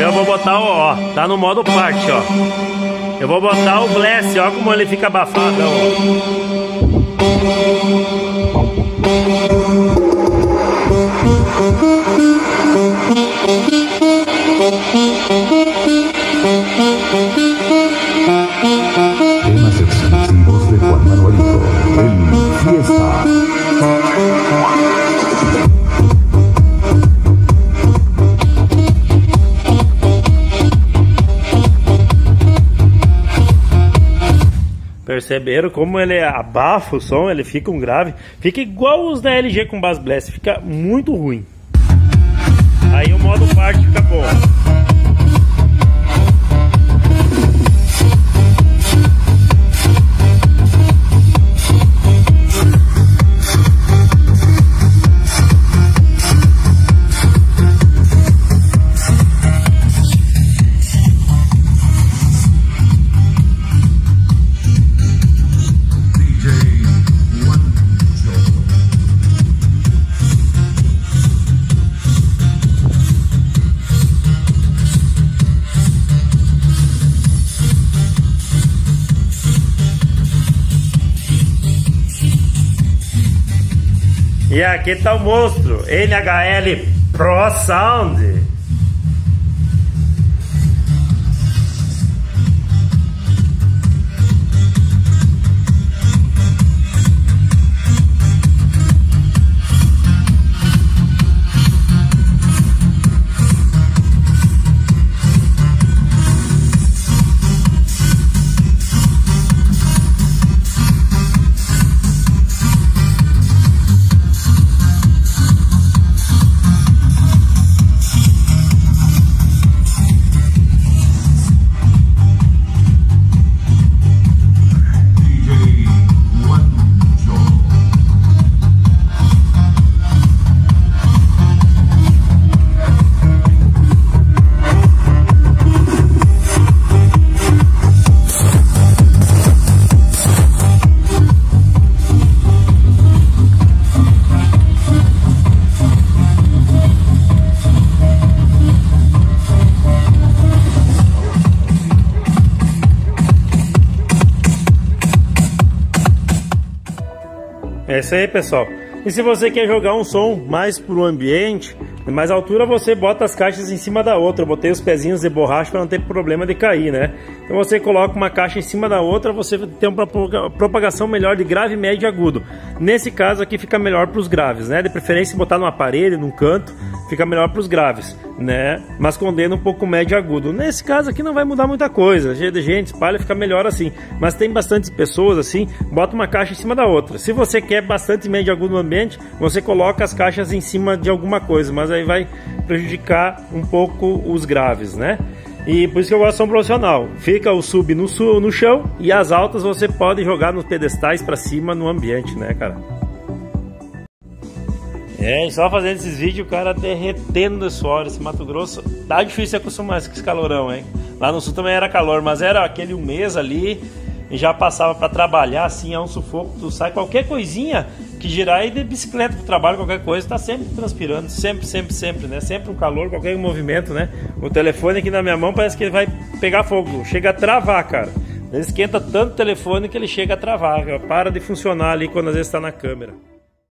Eu vou botar, ó, tá no modo parte, ó. Eu vou botar o Bless, ó como ele fica abafado, Temas Perceberam como ele abafa o som, ele fica um grave. Fica igual os da LG com Bass Blast, fica muito ruim. Aí o modo parte fica bom. E aqui tá o monstro, NHL Pro Sound. É isso aí, pessoal. E se você quer jogar um som mais pro ambiente, mais altura, você bota as caixas em cima da outra. Eu botei os pezinhos de borracha para não ter problema de cair, né? Então você coloca uma caixa em cima da outra, você tem uma propagação melhor de grave, médio e agudo. Nesse caso aqui fica melhor para os graves, né? De preferência botar numa parede, num canto, fica melhor para os graves, né? Mas condena um pouco médio e agudo. Nesse caso aqui não vai mudar muita coisa. Gente, espalha fica melhor assim. Mas tem bastante pessoas assim, bota uma caixa em cima da outra. Se você quer bastante médio e agudo no ambiente, você coloca as caixas em cima de alguma coisa, mas aí vai prejudicar um pouco os graves, né? E por isso que eu gosto de som profissional. Fica o sub no, no chão e as altas você pode jogar nos pedestais para cima no ambiente, né, cara? É, só fazendo esses vídeos, o cara derretendo de suor. Esse Mato Grosso tá difícil acostumar com esse calorão, hein? Lá no sul também era calor, mas era aquele um mês ali e já passava para trabalhar assim, é um sufoco. Tu sai qualquer coisinha que girar aí de bicicleta pro trabalho, qualquer coisa, tá sempre transpirando, sempre, sempre, sempre, né? Sempre um calor, qualquer movimento, né? O telefone aqui na minha mão parece que ele vai pegar fogo, chega a travar, cara. Ele esquenta tanto o telefone que ele chega a travar, para de funcionar ali quando às vezes está na câmera.